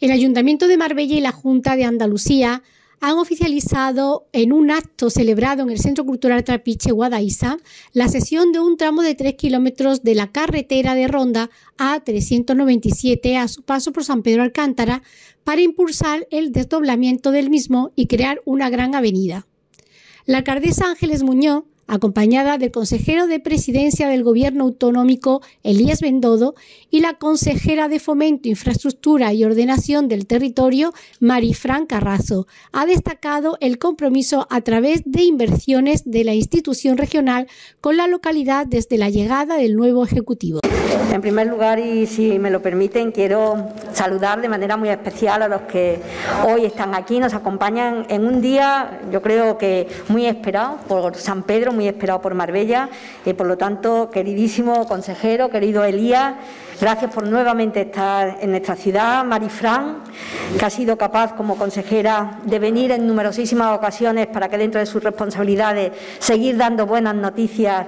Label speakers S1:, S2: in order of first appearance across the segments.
S1: El Ayuntamiento de Marbella y la Junta de Andalucía han oficializado en un acto celebrado en el Centro Cultural Trapiche Guadaísa la sesión de un tramo de 3 kilómetros de la carretera de Ronda A397 a su paso por San Pedro Alcántara para impulsar el desdoblamiento del mismo y crear una gran avenida. La alcaldesa Ángeles Muñoz acompañada del consejero de presidencia del Gobierno Autonómico Elías Bendodo y la consejera de Fomento, Infraestructura y Ordenación del Territorio Marifran Carrazo. Ha destacado el compromiso a través de inversiones de la institución regional con la localidad desde la llegada del nuevo Ejecutivo.
S2: En primer lugar, y si me lo permiten, quiero saludar de manera muy especial a los que hoy están aquí, nos acompañan en un día, yo creo que muy esperado por San Pedro, muy esperado por Marbella y por lo tanto, queridísimo consejero, querido Elías, Gracias por nuevamente estar en nuestra ciudad. Marifran, que ha sido capaz como consejera de venir en numerosísimas ocasiones para que dentro de sus responsabilidades seguir dando buenas noticias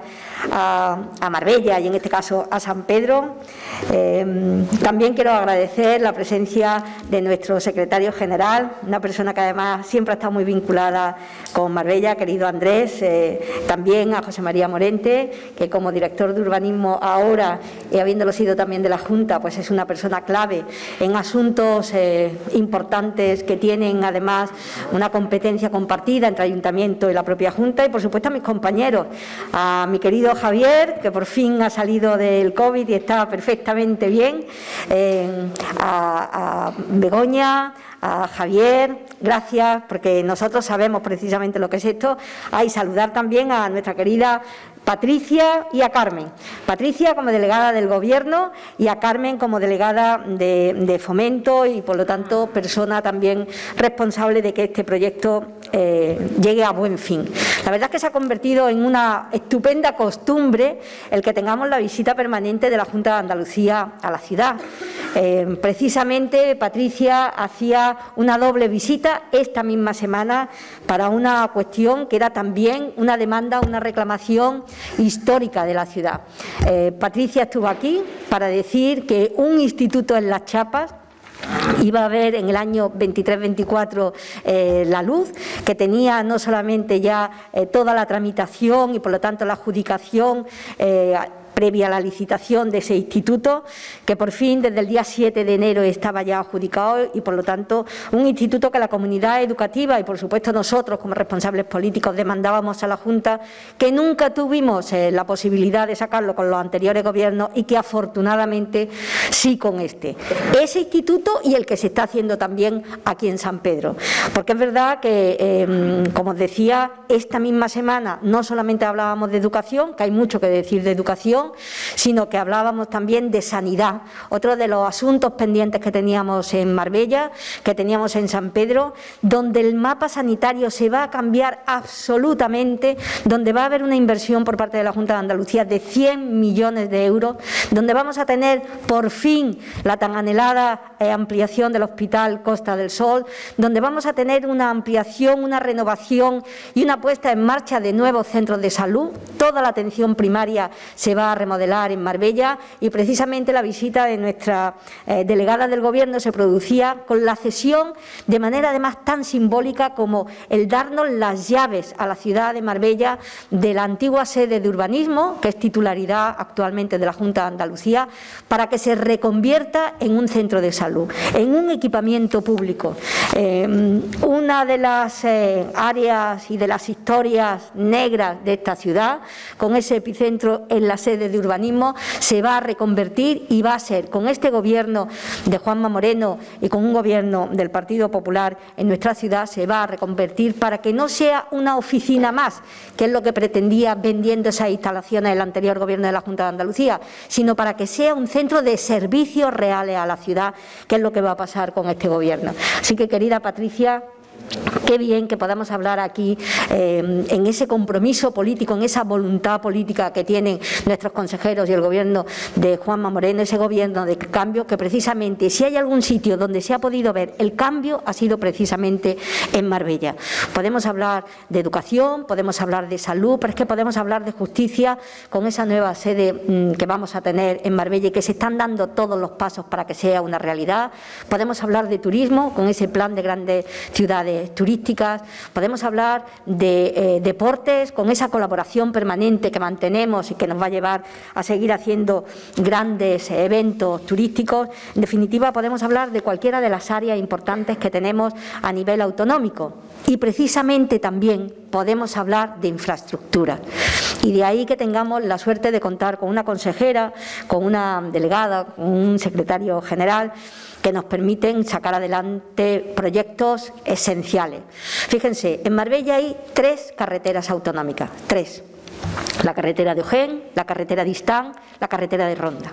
S2: a, Marbella y en este caso a San Pedro. Eh, también quiero agradecer la presencia de nuestro secretario general, una persona que además siempre ha estado muy vinculada con Marbella, querido Andrés, eh, también a José María Morente, que como director de urbanismo ahora, y habiéndolo sido también de la Junta, pues es una persona clave en asuntos eh, importantes que tienen además una competencia compartida entre Ayuntamiento y la propia Junta. Y por supuesto a mis compañeros, a mi querido Javier, que por fin ha salido del COVID y está perfectamente bien, a Begoña, a Javier, gracias, porque nosotros sabemos precisamente lo que es esto. Hay saludar también a nuestra querida Patricia y a Carmen. Patricia como delegada del Gobierno y a Carmen como delegada de, fomento y, por lo tanto, persona también responsable de que este proyecto eh, llegue a buen fin. La verdad es que se ha convertido en una estupenda costumbre el que tengamos la visita permanente de la Junta de Andalucía a la ciudad. Eh, precisamente Patricia hacía una doble visita esta misma semana para una cuestión que era también una demanda, una reclamación histórica de la ciudad. Eh, Patricia estuvo aquí para decir que un instituto en las chapas iba a haber en el año 23-24 eh, la luz, que tenía no solamente ya toda la tramitación y por lo tanto la adjudicación previa a la licitación de ese instituto, que por fin desde el día 7 de enero estaba ya adjudicado y por lo tanto un instituto que la comunidad educativa y por supuesto nosotros como responsables políticos demandábamos a la Junta que nunca tuvimos eh, la posibilidad de sacarlo con los anteriores gobiernos y que afortunadamente sí con este. Ese instituto y el que se está haciendo también aquí en San Pedro. Porque es verdad que, em, como os decía, esta misma semana no solamente hablábamos de educación, que hay mucho que decir de educación, sino que hablábamos también de sanidad, otro de los asuntos pendientes que teníamos en Marbella, que teníamos en San Pedro, donde el mapa sanitario se va a cambiar absolutamente, donde va a haber una inversión por parte de la Junta de Andalucía de 100 millones de euros, donde vamos a tener por fin la tan anhelada eh, ampliación del Hospital Costa del Sol, donde vamos a tener una ampliación, una renovación y una puesta en marcha de nuevos centros de salud. Toda la atención primaria se va remodelar en Marbella y precisamente la visita de nuestra eh, delegada del Gobierno se producía con la cesión de manera además tan simbólica como el darnos las llaves a la ciudad de Marbella de la antigua sede de urbanismo, que es titularidad actualmente de la Junta de Andalucía, para que se reconvierta en un centro de salud, en un equipamiento público. Eh, una de las eh, áreas y de las historias negras de esta ciudad, con ese epicentro en la sede de urbanismo se va a reconvertir y va a ser con este gobierno de Juanma Moreno y con un gobierno del Partido Popular en nuestra ciudad se va a reconvertir para que no sea una oficina más, que es lo que pretendía vendiendo esas instalaciones el anterior gobierno de la Junta de Andalucía, sino para que sea un centro de servicios reales a la ciudad, que es lo que va a pasar con este gobierno. Así que, querida Patricia, Qué bien que podamos hablar aquí eh, en ese compromiso político, en esa voluntad política que tienen nuestros consejeros y el gobierno de Juanma Moreno, ese gobierno de cambio, que precisamente si hay algún sitio donde se ha podido ver el cambio ha sido precisamente en Marbella. Podemos hablar de educación, podemos hablar de salud, pero es que podemos hablar de justicia con esa nueva sede mm, que vamos a tener en Marbella y que se están dando todos los pasos para que sea una realidad. Podemos hablar de turismo con ese plan de grandes ciudades turísticas podemos hablar de eh, deportes con esa colaboración permanente que mantenemos y que nos va a llevar a seguir haciendo grandes eventos turísticos. En definitiva, podemos hablar de cualquiera de las áreas importantes que tenemos a nivel autonómico y precisamente también podemos hablar de infraestructura. Y de ahí que tengamos la suerte de contar con una consejera, con una delegada, con un secretario general que nos permiten sacar adelante proyectos esenciales. Fíjense, en Marbella hay tres carreteras autonómicas, tres. La carretera de Ojén, la carretera de Istán, la carretera de Ronda.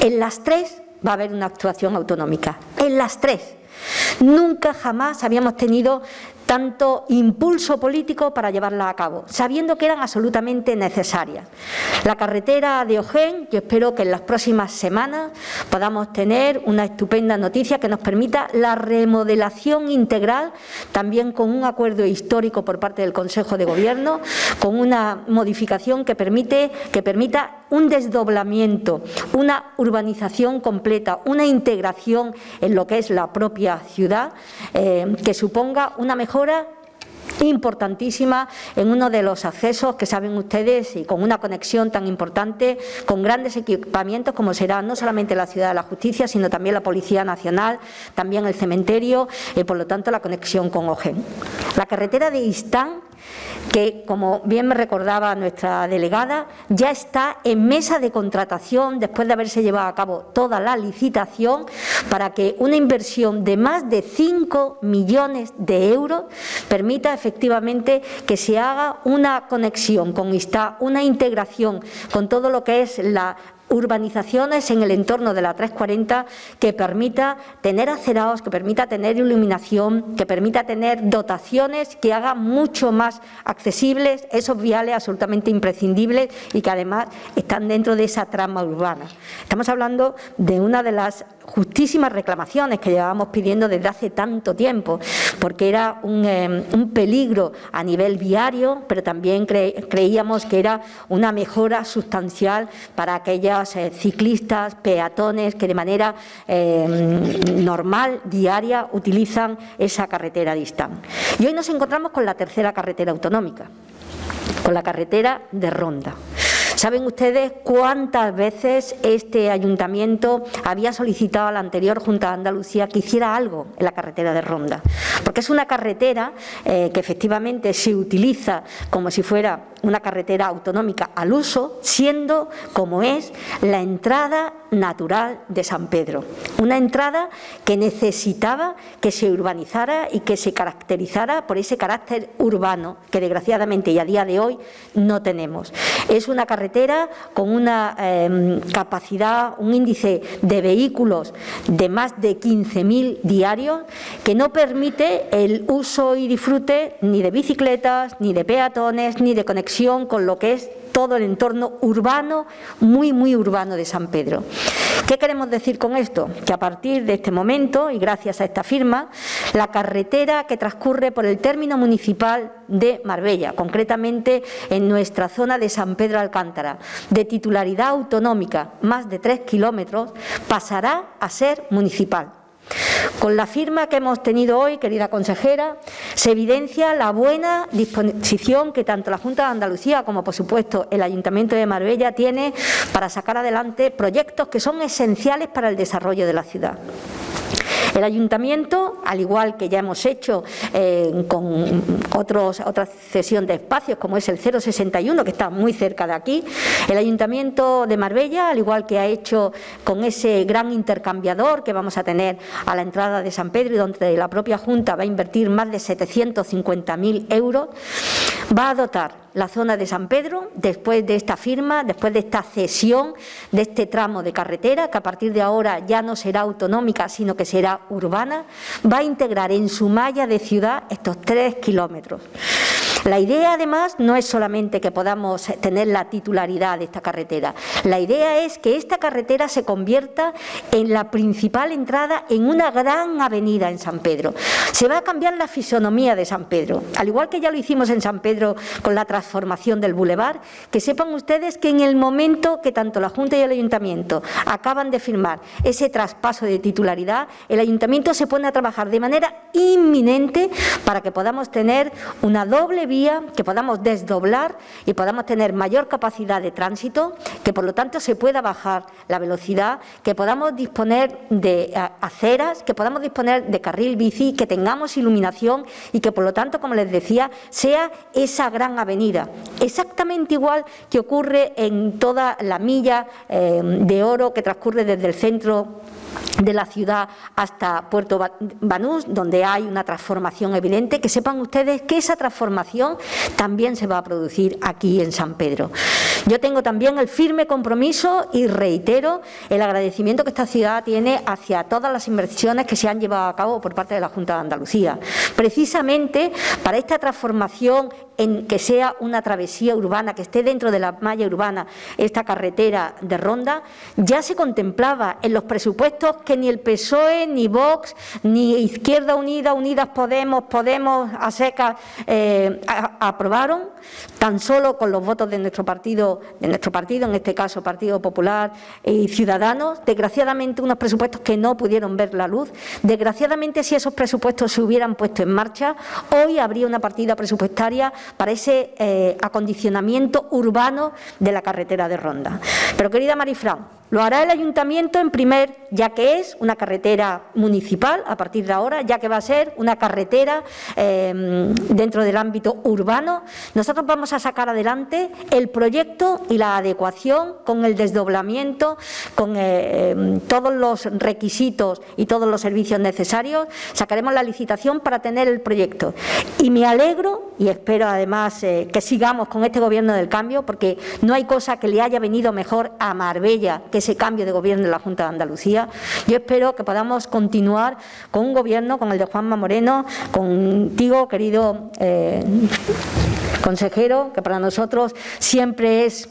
S2: En las tres va a haber una actuación autonómica. En las tres. Nunca jamás habíamos tenido tanto impulso político para llevarla a cabo, sabiendo que eran absolutamente necesarias. La carretera de Ojén, yo espero que en las próximas semanas podamos tener una estupenda noticia que nos permita la remodelación integral, también con un acuerdo histórico por parte del Consejo de Gobierno, con una modificación que, permite, que permita un desdoblamiento, una urbanización completa, una integración en lo que es la propia ciudad, eh, que suponga una mejor importantísima en uno de los accesos que saben ustedes y con una conexión tan importante con grandes equipamientos como será no solamente la Ciudad de la Justicia, sino también la Policía Nacional, también el cementerio y por lo tanto la conexión con Ogen. La carretera de Istán que, como bien me recordaba nuestra delegada, ya está en mesa de contratación después de haberse llevado a cabo toda la licitación para que una inversión de más de 5 millones de euros permita efectivamente que se haga una conexión con ISTA, una integración con todo lo que es la urbanizaciones en el entorno de la 340 que permita tener acerados, que permita tener iluminación, que permita tener dotaciones que hagan mucho más accesibles esos viales absolutamente imprescindibles y que además están dentro de esa trama urbana. Estamos hablando de una de las justísimas reclamaciones que llevábamos pidiendo desde hace tanto tiempo, porque era un, eh, peligro a nivel viario, pero también creíamos que era una mejora sustancial para aquellas eh, ciclistas, peatones que de manera eh, normal, diaria, utilizan esa carretera distante. Y hoy nos encontramos con la tercera carretera autonómica, con la carretera de Ronda. ¿Saben ustedes cuántas veces este ayuntamiento había solicitado a la anterior Junta de Andalucía que hiciera algo en la carretera de Ronda? Porque es una carretera eh, que efectivamente se utiliza como si fuera una carretera autonómica al uso, siendo como es la entrada natural de San Pedro. Una entrada que necesitaba que se urbanizara y que se caracterizara por ese carácter urbano que desgraciadamente y a día de hoy no tenemos. Es una carretera con una em, capacidad, un índice de vehículos de más de 15.000 diarios que no permite el uso y disfrute ni de bicicletas, ni de peatones, ni de con lo que es todo el entorno urbano, muy, muy urbano de San Pedro. ¿Qué queremos decir con esto? Que a partir de este momento, y gracias a esta firma, la carretera que transcurre por el término municipal de Marbella, concretamente en nuestra zona de San Pedro Alcántara, de titularidad autonómica, más de tres kilómetros, pasará a ser municipal. Con la firma que hemos tenido hoy, querida consejera, se evidencia la buena disposición que tanto la Junta de Andalucía como, por supuesto, el Ayuntamiento de Marbella tiene para sacar adelante proyectos que son esenciales para el desarrollo de la ciudad. El ayuntamiento, al igual que ya hemos hecho eh, con otros, otra cesión de espacios, como es el 061, que está muy cerca de aquí, el ayuntamiento de Marbella, al igual que ha hecho con ese gran intercambiador que vamos a tener a la entrada de San Pedro y donde la propia Junta va a invertir más de 750.000 euros, va a dotar la zona de San Pedro después de esta firma, después de esta cesión de este tramo de carretera, que a partir de ahora ya no será autonómica, sino que será urbana, va a integrar en su malla de ciudad estos tres kilómetros. La idea, además, no es solamente que podamos tener la titularidad de esta carretera. La idea es que esta carretera se convierta en la principal entrada en una gran avenida en San Pedro. Se va a cambiar la fisonomía de San Pedro. Al igual que ya lo hicimos en San Pedro con la transformación del bulevar, que sepan ustedes que en el momento que tanto la Junta y el Ayuntamiento acaban de firmar ese traspaso de titularidad, el Ayuntamiento se pone a trabajar de manera inminente para que podamos tener una doble vía que podamos desdoblar y podamos tener mayor capacidad de tránsito, que por lo tanto se pueda bajar la velocidad, que podamos disponer de aceras, que podamos disponer de carril bici, que tengamos iluminación y que por lo tanto, como les decía, sea esa gran avenida. Exactamente igual que ocurre en toda la milla eh, de oro que transcurre desde el centro de la ciudad hasta Puerto Banús, donde hay una transformación evidente, que sepan ustedes que esa transformación también se va a producir aquí en San Pedro. Yo tengo también el firme compromiso y reitero el agradecimiento que esta ciudad tiene hacia todas las inversiones que se han llevado a cabo por parte de la Junta de Andalucía. Precisamente para esta transformación en que sea una travesía urbana, que esté dentro de la malla urbana, esta carretera de Ronda, ya se contemplaba en los presupuestos que ni el PSOE, ni Vox, ni Izquierda Unida, Unidas Podemos, Podemos a seca eh, aprobaron, tan solo con los votos de nuestro partido, de nuestro partido, en este caso Partido Popular y Ciudadanos, desgraciadamente unos presupuestos que no pudieron ver la luz. Desgraciadamente, si esos presupuestos se hubieran puesto en marcha, hoy habría una partida presupuestaria para ese eh, acondicionamiento urbano de la carretera de Ronda. Pero, querida Marifran, lo hará el ayuntamiento en primer, ya que es una carretera municipal a partir de ahora, ya que va a ser una carretera em, dentro del ámbito urbano. Nosotros vamos a sacar adelante el proyecto y la adecuación con el desdoblamiento, con em, todos los requisitos y todos los servicios necesarios. Sacaremos la licitación para tener el proyecto. Y me alegro y espero además eh, que sigamos con este gobierno del cambio, porque no hay cosa que le haya venido mejor a Marbella ese cambio de gobierno en la Junta de Andalucía. Yo espero que podamos continuar con un gobierno, con el de Juanma Moreno, contigo, querido eh, consejero, que para nosotros siempre es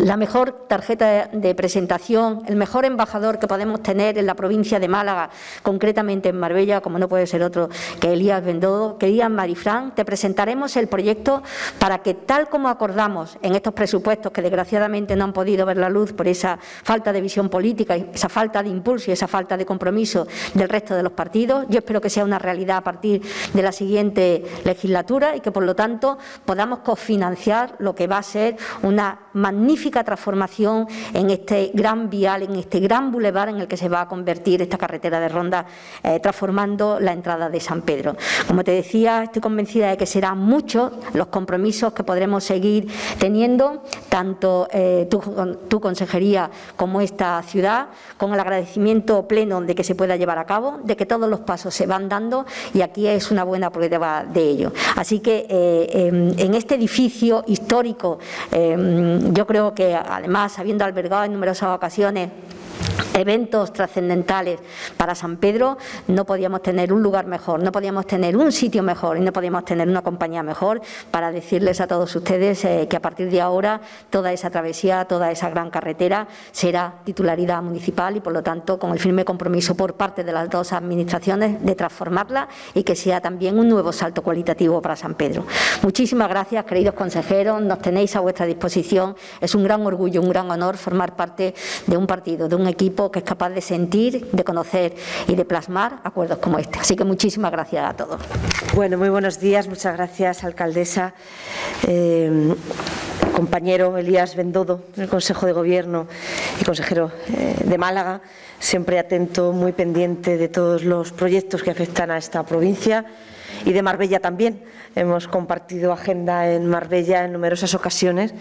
S2: la mejor tarjeta de presentación, el mejor embajador que podemos tener en la provincia de Málaga, concretamente en Marbella, como no puede ser otro que Elías Bendodo. Querida Marifran, te presentaremos el proyecto para que, tal como acordamos en estos presupuestos que desgraciadamente no han podido ver la luz por esa falta de visión política, esa falta de impulso y esa falta de compromiso del resto de los partidos, yo espero que sea una realidad a partir de la siguiente legislatura y que, por lo tanto, podamos cofinanciar lo que va a ser una magnífica transformación en este gran vial, en este gran bulevar en el que se va a convertir esta carretera de ronda, eh, transformando la entrada de San Pedro. Como te decía, estoy convencida de que serán muchos los compromisos que podremos seguir teniendo, tanto eh, tu, consejería como esta ciudad, con el agradecimiento pleno de que se pueda llevar a cabo, de que todos los pasos se van dando y aquí es una buena prueba de ello. Así que eh, en este edificio histórico, yo creo que además, habiendo albergado en numerosas ocasiones eventos trascendentales para San Pedro, no podíamos tener un lugar mejor, no podíamos tener un sitio mejor y no podíamos tener una compañía mejor para decirles a todos ustedes eh, que a partir de ahora toda esa travesía, toda esa gran carretera será titularidad municipal y por lo tanto con el firme compromiso por parte de las dos administraciones de transformarla y que sea también un nuevo salto cualitativo para San Pedro. Muchísimas gracias, queridos consejeros, nos tenéis a vuestra disposición. Es un gran orgullo, un gran honor formar parte de un partido, de un equipo que es capaz de sentir, de conocer y de plasmar acuerdos como este. Así que muchísimas gracias a todos.
S3: Bueno, muy buenos días. Muchas gracias, alcaldesa. Eh, compañero Elías Bendodo, del Consejo de Gobierno y consejero eh, de Málaga, siempre atento, muy pendiente de todos los proyectos que afectan a esta provincia y de Marbella también. Hemos compartido agenda en Marbella en numerosas ocasiones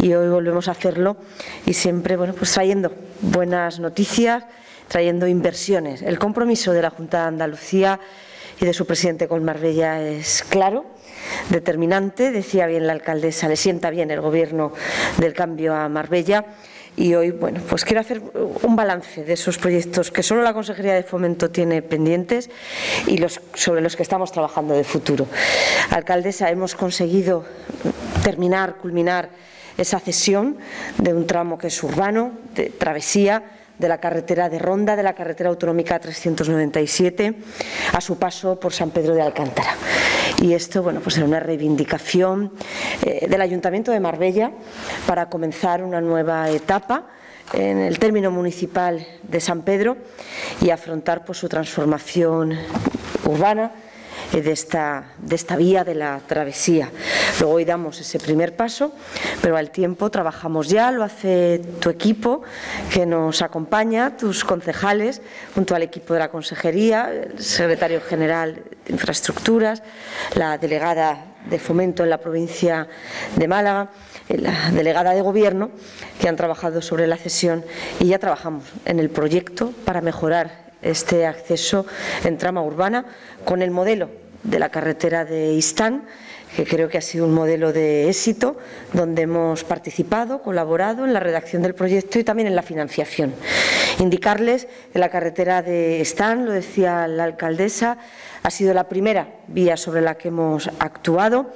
S3: y hoy volvemos a hacerlo y siempre bueno, pues trayendo buenas noticias, trayendo inversiones. El compromiso de la Junta de Andalucía y de su presidente con Marbella es claro determinante, decía bien la alcaldesa, le sienta bien el gobierno del cambio a Marbella y hoy, bueno, pues quiero hacer un balance de esos proyectos que solo la Consejería de Fomento tiene pendientes y los, sobre los que estamos trabajando de futuro. Alcaldesa, hemos conseguido terminar, culminar esa cesión de un tramo que es urbano, de travesía, de la carretera de Ronda, de la carretera autonómica 397, a su paso por San Pedro de Alcántara. Y esto, bueno, pues era una reivindicación eh, del Ayuntamiento de Marbella para comenzar una nueva etapa en el término municipal de San Pedro y afrontar pues, su transformación urbana de esta, de esta vía de la travesía. Luego hoy damos ese primer paso, pero al tiempo trabajamos ya, lo hace tu equipo que nos acompaña, tus concejales, junto al equipo de la Consejería, el secretario general de Infraestructuras, la delegada de Fomento en la provincia de Málaga, eh, la delegada de Gobierno, que han trabajado sobre la cesión y ya trabajamos en el proyecto para mejorar este acceso en trama urbana con el modelo de la carretera de Istán, que creo que ha sido un modelo de éxito, donde hemos participado, colaborado en la redacción del proyecto y también en la financiación. Indicarles que la carretera de Istán, lo decía la alcaldesa, ha sido la primera vía sobre la que hemos actuado.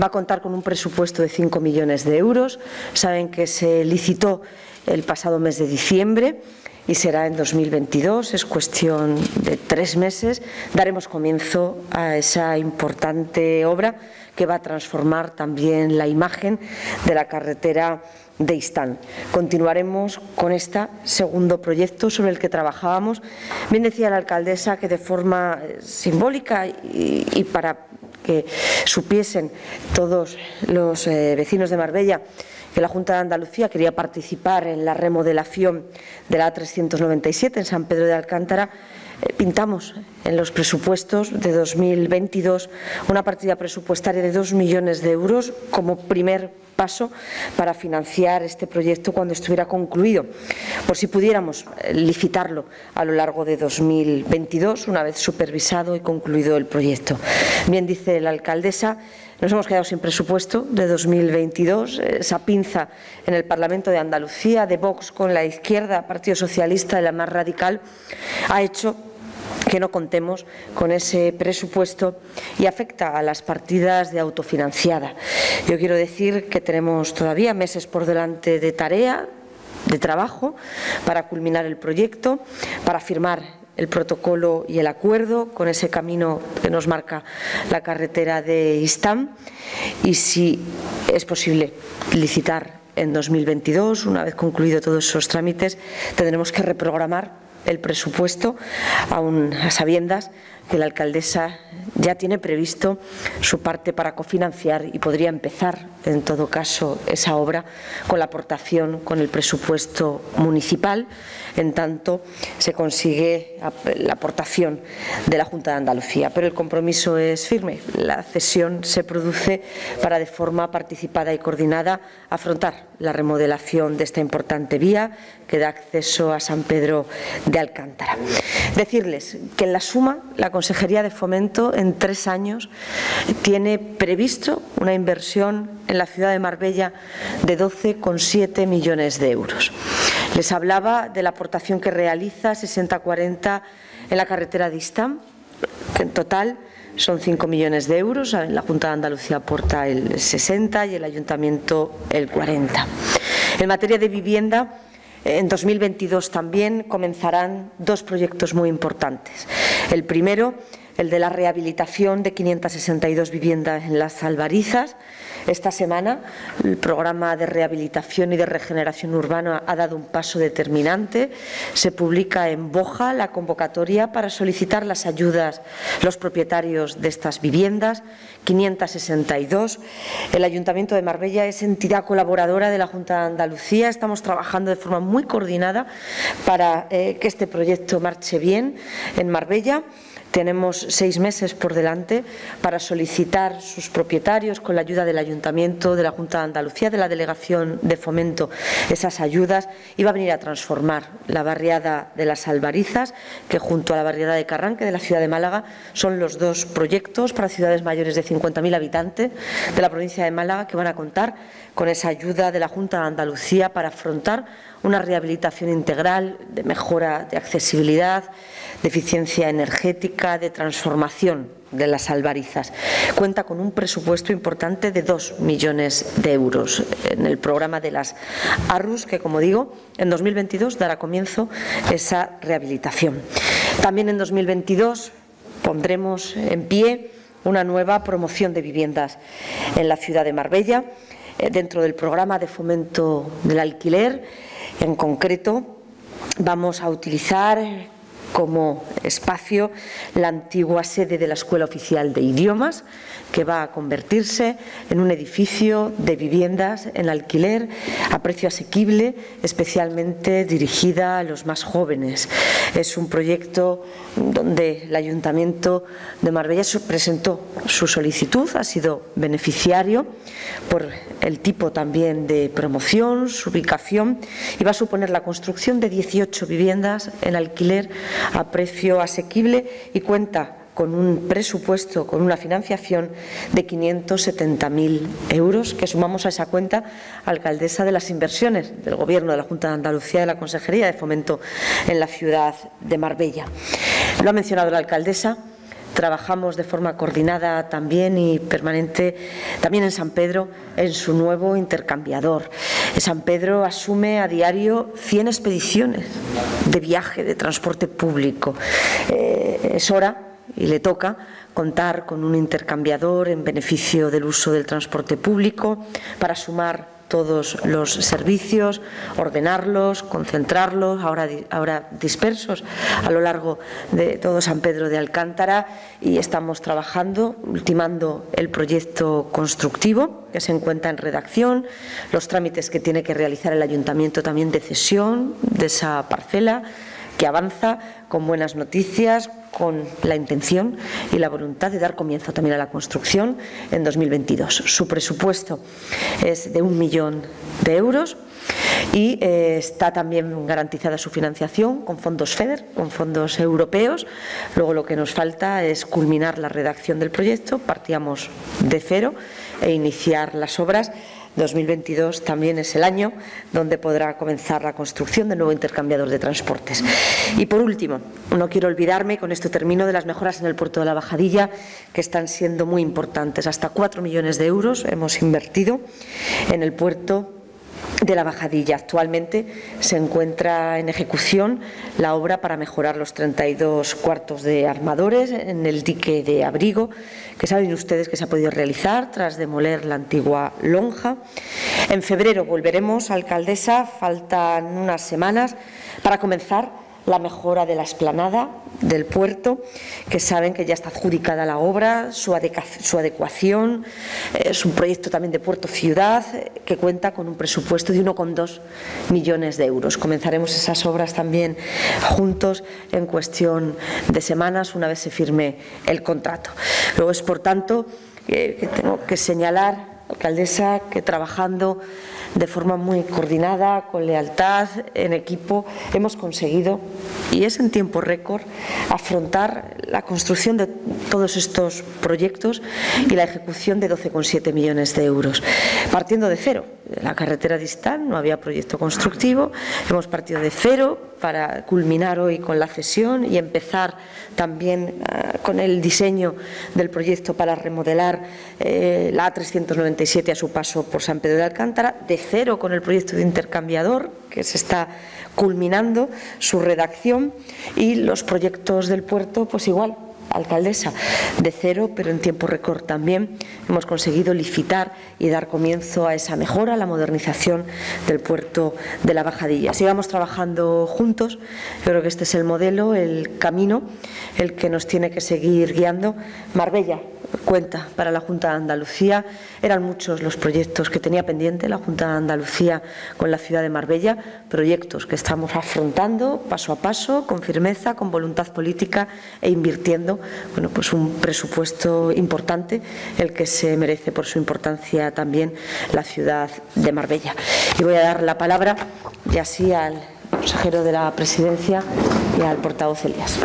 S3: Va a contar con un presupuesto de 5 millones de euros. Saben que se licitó el pasado mes de diciembre y será en 2022, es cuestión de tres meses, daremos comienzo a esa importante obra que va a transformar también la imagen de la carretera de Istán. Continuaremos con este segundo proyecto sobre el que trabajábamos. Bien decía la alcaldesa que de forma eh, simbólica y, para que supiesen todos los eh, vecinos de Marbella que la Junta de Andalucía quería participar en la remodelación de la A397 en San Pedro de Alcántara, pintamos en los presupuestos de 2022 una partida presupuestaria de dos millones de euros como primer paso para financiar este proyecto cuando estuviera concluido, por si pudiéramos eh, licitarlo a lo largo de 2022, una vez supervisado y concluido el proyecto. Bien dice la alcaldesa, nos hemos quedado sin presupuesto de 2022. Esa pinza en el Parlamento de Andalucía de Vox con la izquierda, Partido Socialista de la más radical, ha hecho que no contemos con ese presupuesto y afecta a las partidas de autofinanciada. Yo quiero decir que tenemos todavía meses por delante de tarea, de trabajo, para culminar el proyecto, para firmar el protocolo y el acuerdo con ese camino que nos marca la carretera de Istán y si es posible licitar en 2022, una vez concluido todos esos trámites, tendremos que reprogramar el presupuesto, aún a sabiendas que la alcaldesa ya tiene previsto su parte para cofinanciar y podría empezar, en todo caso, esa obra con la aportación con el presupuesto municipal, en tanto se consigue la aportación de la Junta de Andalucía. Pero el compromiso es firme. La cesión se produce para, de forma participada y coordinada, afrontar la remodelación de esta importante vía que da acceso a San Pedro de Alcántara. Decirles que en la suma, la Consejería de Fomento en tres años tiene previsto una inversión en la ciudad de Marbella de 12,7 millones de euros. Les hablaba de la aportación que realiza 60-40 en la carretera de Istam, que en total son 5 millones de euros. La Junta de Andalucía aporta el 60 y el Ayuntamiento el 40. En materia de vivienda, en 2022 también comenzarán dos proyectos muy importantes. El primero, el de la rehabilitación de 562 viviendas en las Albarizas. Esta semana el programa de rehabilitación y de regeneración urbana ha dado un paso determinante. Se publica en Boja la convocatoria para solicitar las ayudas los propietarios de estas viviendas, 562. El Ayuntamiento de Marbella es entidad colaboradora de la Junta de Andalucía. Estamos trabajando de forma muy coordinada para eh, que este proyecto marche bien en Marbella tenemos seis meses por delante para solicitar sus propietarios, con la ayuda del Ayuntamiento, de la Junta de Andalucía, de la Delegación de Fomento, esas ayudas. Iba a venir a transformar la barriada de las Albarizas, que junto a la barriada de Carranque de la ciudad de Málaga son los dos proyectos para ciudades mayores de 50.000 habitantes de la provincia de Málaga que van a contar con esa ayuda de la Junta de Andalucía para afrontar una rehabilitación integral de mejora de accesibilidad, de eficiencia energética, de transformación de las albarizas. Cuenta con un presupuesto importante de dos millones de euros en el programa de las ARRUS, que, como digo, en 2022 dará comienzo esa rehabilitación. También en 2022 pondremos en pie una nueva promoción de viviendas en la ciudad de Marbella, eh, dentro del programa de fomento del alquiler. En concreto, vamos a utilizar como espacio la antigua sede de la Escuela Oficial de Idiomas, que va a convertirse en un edificio de viviendas en alquiler a precio asequible, especialmente dirigida a los más jóvenes. Es un proyecto donde el Ayuntamiento de Marbella presentó su solicitud, ha sido beneficiario por el tipo también de promoción, su ubicación y va a suponer la construcción de 18 viviendas en alquiler a precio asequible y cuenta con un presupuesto, con una financiación de 570.000 euros que sumamos a esa cuenta alcaldesa de las inversiones del Gobierno de la Junta de Andalucía de la Consejería de Fomento en la ciudad de Marbella. Lo ha mencionado la alcaldesa. Trabajamos de forma coordinada también y permanente también en San Pedro en su nuevo intercambiador. San Pedro asume a diario 100 expediciones de viaje, de transporte público. Eh, es hora y le toca contar con un intercambiador en beneficio del uso del transporte público para sumar todos los servicios, ordenarlos, concentrarlos, ahora, ahora, dispersos a lo largo de todo San Pedro de Alcántara y estamos trabajando, ultimando el proyecto constructivo que se encuentra en redacción, los trámites que tiene que realizar el ayuntamiento también de cesión de esa parcela que avanza con buenas noticias, con la intención y la voluntad de dar comienzo también a la construcción en 2022. Su presupuesto es de un millón de euros y eh, está también garantizada su financiación con fondos FEDER, con fondos europeos. Luego lo que nos falta es culminar la redacción del proyecto, partíamos de cero e iniciar las obras 2022 también es el año donde podrá comenzar la construcción del nuevo intercambiador de transportes. Y por último, no quiero olvidarme, con esto termino, de las mejoras en el puerto de la Bajadilla, que están siendo muy importantes. Hasta cuatro millones de euros hemos invertido en el puerto de la bajadilla. Actualmente se encuentra en ejecución la obra para mejorar los 32 cuartos de armadores en el dique de abrigo, que saben ustedes que se ha podido realizar tras demoler la antigua lonja. En febrero volveremos, alcaldesa, faltan unas semanas para comenzar la mejora de la esplanada del puerto, que saben que ya está adjudicada la obra, su, adecuación, es un proyecto también de Puerto Ciudad que cuenta con un presupuesto de 1,2 millones de euros. Comenzaremos esas obras también juntos en cuestión de semanas una vez se firme el contrato. Luego es, por tanto, que tengo que señalar, alcaldesa, que trabajando de forma muy coordinada, con lealtad, en equipo, hemos conseguido, y es en tiempo récord, afrontar la construcción de todos estos proyectos y la ejecución de 12,7 millones de euros. Partiendo de cero, la carretera distal no había proyecto constructivo, hemos partido de cero para culminar hoy con la cesión y empezar también uh, con el diseño del proyecto para remodelar eh, la A397 a su paso por San Pedro de Alcántara, de cero con el proyecto de intercambiador que se está culminando su redacción y los proyectos del puerto pues igual alcaldesa de cero, pero en tiempo récord también hemos conseguido licitar y dar comienzo a esa mejora, a la modernización del puerto de la Bajadilla. Sigamos trabajando juntos, yo creo que este es el modelo, el camino, el que nos tiene que seguir guiando. Marbella, cuenta para la Junta de Andalucía. Eran muchos los proyectos que tenía pendiente la Junta de Andalucía con la ciudad de Marbella, proyectos que estamos afrontando paso a paso, con firmeza, con voluntad política e invirtiendo bueno, pues un presupuesto importante, el que se merece por su importancia también la ciudad de Marbella. Y voy a dar la palabra ya así al consejero de la Presidencia y al portavoz Elías.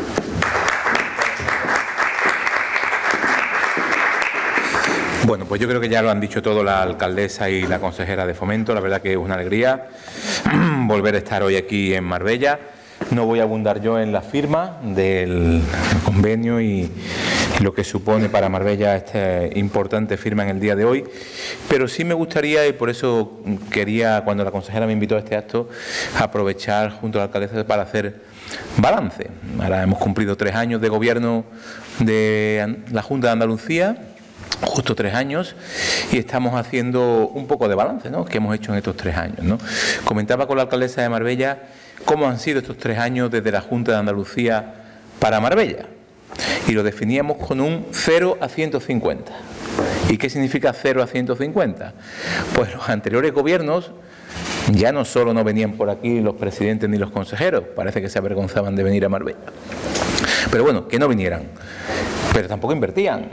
S4: Bueno, pues yo creo que ya lo han dicho todo la alcaldesa y la consejera de fomento. La verdad que es una alegría volver a estar hoy aquí en Marbella. No voy a abundar yo en la firma del convenio y lo que supone para Marbella esta importante firma en el día de hoy, pero sí me gustaría, y por eso quería, cuando la consejera me invitó a este acto, aprovechar junto a la alcaldesa para hacer balance. Ahora hemos cumplido tres años de gobierno de la Junta de Andalucía, justo tres años y estamos haciendo un poco de balance ¿no? que hemos hecho en estos tres años. ¿no? Comentaba con la alcaldesa de Marbella cómo han sido estos tres años desde la Junta de Andalucía para Marbella y lo definíamos con un 0 a 150. ¿Y qué significa 0 a 150? Pues los anteriores gobiernos ya no solo no venían por aquí los presidentes ni los consejeros, parece que se avergonzaban de venir a Marbella. Pero bueno, que no vinieran, pero tampoco invertían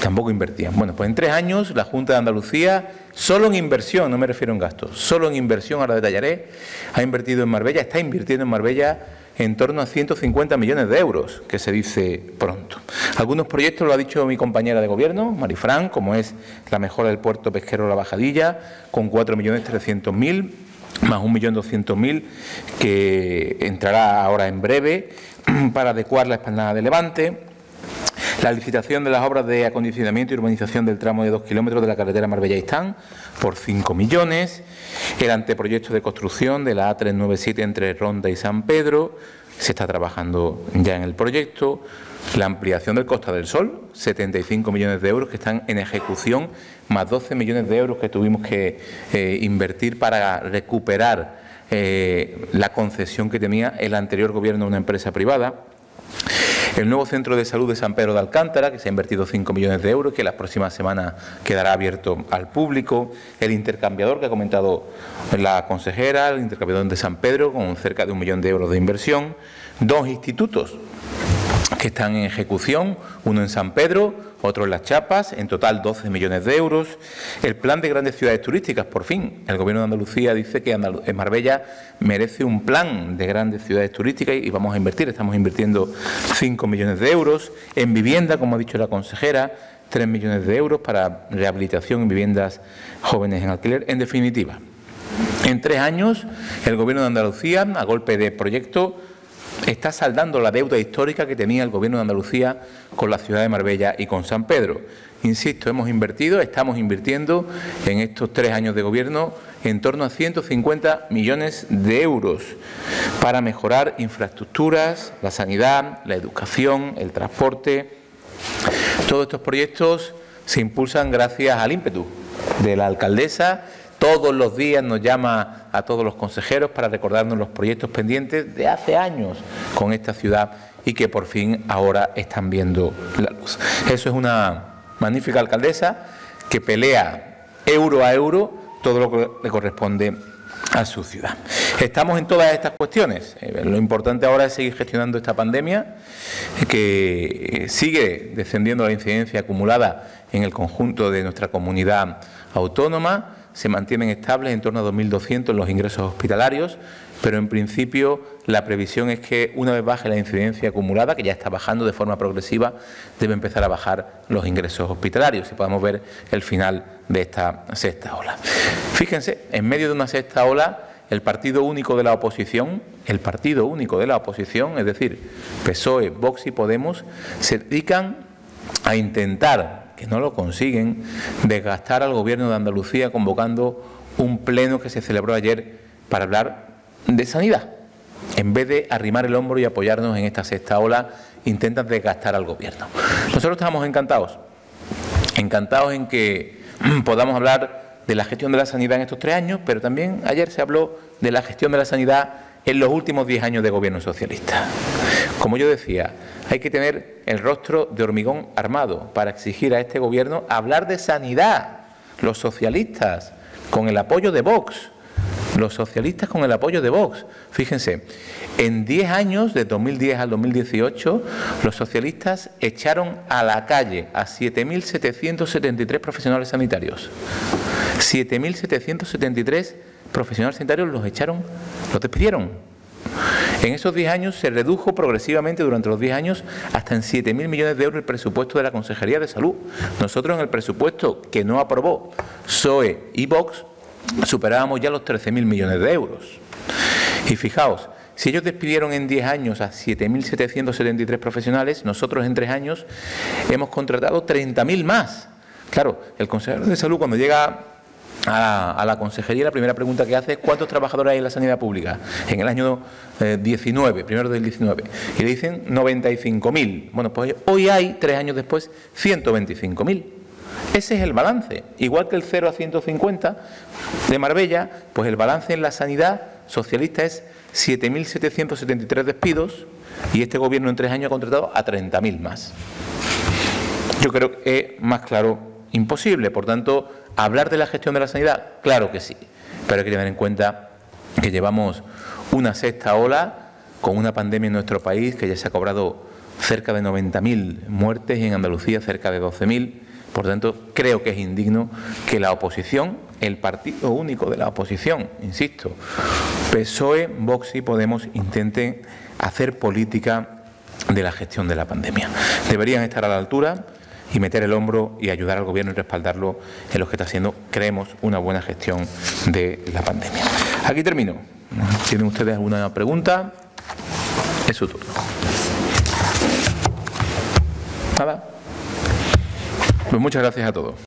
S4: tampoco invertían. Bueno, pues en tres años la Junta de Andalucía, solo en inversión, no me refiero en gastos, solo en inversión, ahora detallaré, ha invertido en Marbella, está invirtiendo en Marbella en torno a 150 millones de euros, que se dice pronto. Algunos proyectos lo ha dicho mi compañera de gobierno, Marifran, como es la mejora del puerto pesquero La Bajadilla, con 4.300.000 más 1.200.000 que entrará ahora en breve para adecuar la esplanada de Levante la licitación de las obras de acondicionamiento y urbanización del tramo de dos kilómetros de la carretera Marbella-Istán por 5 millones, el anteproyecto de construcción de la A397 entre Ronda y San Pedro, se está trabajando ya en el proyecto, la ampliación del Costa del Sol, 75 millones de euros que están en ejecución, más 12 millones de euros que tuvimos que eh, invertir para recuperar eh, la concesión que tenía el anterior gobierno de una empresa privada. El nuevo centro de salud de San Pedro de Alcántara, que se ha invertido 5 millones de euros, que la próxima semana quedará abierto al público. El intercambiador que ha comentado la consejera, el intercambiador de San Pedro, con cerca de un millón de euros de inversión. Dos institutos que están en ejecución, uno en San Pedro, otro en Las Chapas, en total 12 millones de euros. El plan de grandes ciudades turísticas, por fin, el Gobierno de Andalucía dice que en Marbella merece un plan de grandes ciudades turísticas y vamos a invertir, estamos invirtiendo 5 millones de euros. En vivienda, como ha dicho la consejera, 3 millones de euros para rehabilitación en viviendas jóvenes en alquiler. En definitiva, en tres años, el Gobierno de Andalucía, a golpe de proyecto, está saldando la deuda histórica que tenía el Gobierno de Andalucía con la ciudad de Marbella y con San Pedro. Insisto, hemos invertido, estamos invirtiendo en estos tres años de gobierno en torno a 150 millones de euros para mejorar infraestructuras, la sanidad, la educación, el transporte. Todos estos proyectos se impulsan gracias al ímpetu de la alcaldesa todos los días nos llama a todos los consejeros para recordarnos los proyectos pendientes de hace años con esta ciudad y que por fin ahora están viendo la luz. Eso es una magnífica alcaldesa que pelea euro a euro todo lo que le corresponde a su ciudad. Estamos en todas estas cuestiones. Eh, lo importante ahora es seguir gestionando esta pandemia que sigue descendiendo la incidencia acumulada en el conjunto de nuestra comunidad autónoma se mantienen estables en torno a 2.200 los ingresos hospitalarios, pero en principio la previsión es que una vez baje la incidencia acumulada, que ya está bajando de forma progresiva, debe empezar a bajar los ingresos hospitalarios y podamos ver el final de esta sexta ola. Fíjense, en medio de una sexta ola, el partido único de la oposición, el partido único de la oposición, es decir, PSOE, Vox y Podemos, se dedican a intentar que no lo consiguen, desgastar al Gobierno de Andalucía convocando un pleno que se celebró ayer para hablar de sanidad. En vez de arrimar el hombro y apoyarnos en esta sexta ola, intentan desgastar al Gobierno. Nosotros estamos encantados, encantados en que podamos hablar de la gestión de la sanidad en estos tres años, pero también ayer se habló de la gestión de la sanidad en los últimos diez años de gobierno socialista. Como yo decía, hay que tener el rostro de hormigón armado para exigir a este gobierno hablar de sanidad. Los socialistas, con el apoyo de Vox, los socialistas con el apoyo de Vox. Fíjense, en 10 años, de 2010 al 2018, los socialistas echaron a la calle a 7.773 profesionales sanitarios. 7.773 profesionales sanitarios los echaron, los despidieron. En esos 10 años se redujo progresivamente durante los 10 años hasta en 7.000 millones de euros el presupuesto de la Consejería de Salud. Nosotros en el presupuesto que no aprobó PSOE y Vox superábamos ya los 13.000 millones de euros. Y fijaos, si ellos despidieron en 10 años a 7.773 profesionales, nosotros en 3 años hemos contratado 30.000 más. Claro, el consejero de salud cuando llega a la, consejería, la primera pregunta que hace es ¿cuántos trabajadores hay en la sanidad pública? En el año 19, eh, primero del 19. Y le dicen 95.000. Bueno, pues hoy hay, tres años después, 125.000. Ese es el balance. Igual que el 0 a 150 de Marbella, pues el balance en la sanidad socialista es 7.773 despidos y este gobierno en tres años ha contratado a 30.000 más. Yo creo que es más claro imposible. Por tanto, ¿Hablar de la gestión de la sanidad? Claro que sí, pero hay que tener en cuenta que llevamos una sexta ola con una pandemia en nuestro país que ya se ha cobrado cerca de 90.000 muertes y en Andalucía cerca de 12.000. Por tanto, creo que es indigno que la oposición, el partido único de la oposición, insisto, PSOE, Vox y Podemos intenten hacer política de la gestión de la pandemia. Deberían estar a la altura y meter el hombro y ayudar al Gobierno y respaldarlo en lo que está haciendo, creemos, una buena gestión de la pandemia. Aquí termino. ¿Tienen ustedes alguna pregunta? Es su turno. Nada. Pues muchas gracias a todos.